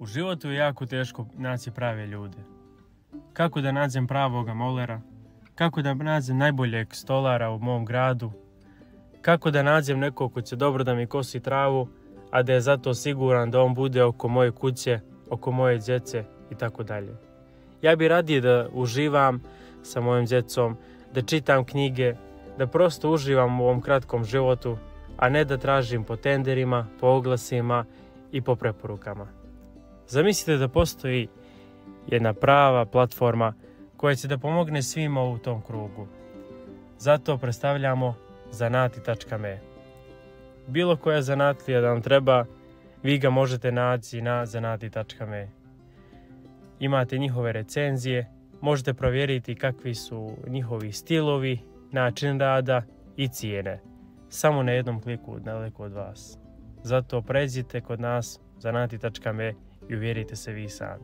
U životu je jako teško naći prave ljude. Kako da nađem pravoga molera? Kako da nađem najboljeg stolara u mom gradu? Kako da nađem nekog ko će dobro da mi kosi travu, a da je zato siguran da on bude oko moje kuće, oko moje djece i tako dalje. Ja bi radije da uživam sa mojim djecom, da čitam knjige, da prosto uživam u ovom kratkom životu, a ne da tražim po tenderima, po oglasima i po preporukama. Zamislite da postoji jedna prava platforma koja će da pomogne svima u tom krugu. Zato predstavljamo zanati.me. Bilo koja zanatlija da vam treba, vi ga možete naći na zanati.me. Imate njihove recenzije, možete provjeriti kakvi su njihovi stilovi, način rada i cijene. Samo na jednom kliku daleko od vas. Zato pređite kod nas zanati.me i uvjerite se vi sami.